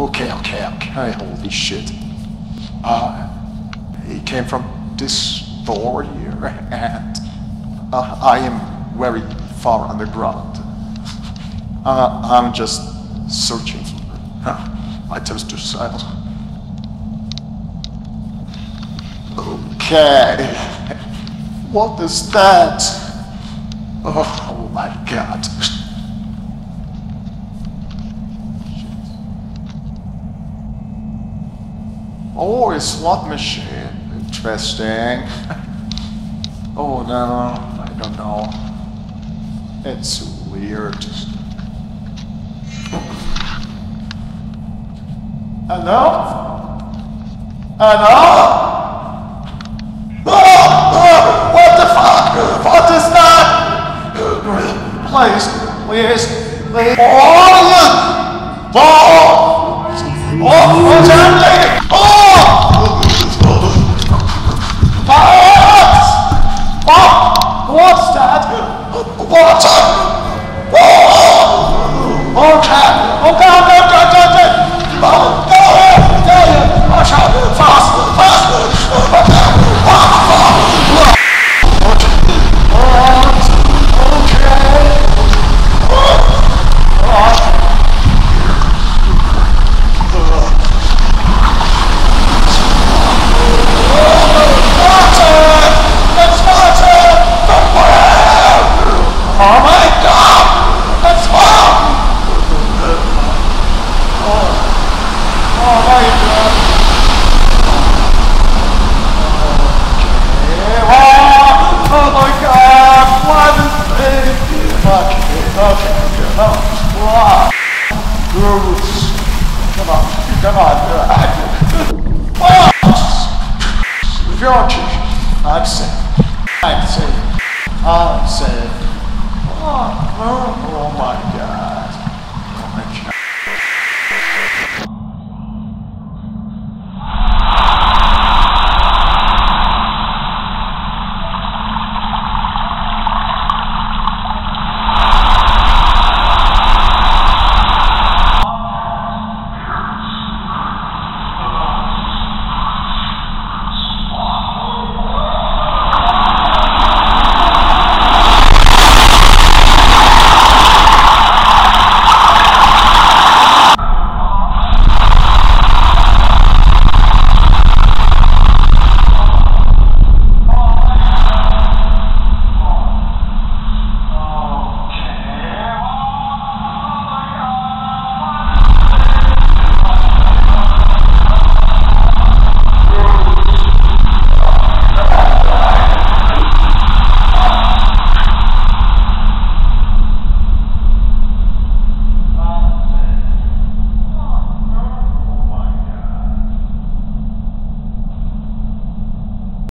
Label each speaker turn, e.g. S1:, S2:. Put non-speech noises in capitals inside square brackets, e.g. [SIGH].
S1: Okay, okay, okay, holy shit. Uh, he came from this door here, [LAUGHS] and uh, I am very far underground. Uh, I'm just searching for items to sell. Okay. What is that? Oh my god. [LAUGHS] Oh, a slot machine. Interesting. [LAUGHS] oh no, I don't know. It's weird. Hello? Hello? Oh, oh, what the fuck? What is that? Please, please, please. Oh, oh, oh, Come on, come on. Oh! Georgie, I'm safe. I'm safe. I'm safe. Oh, oh, oh my god.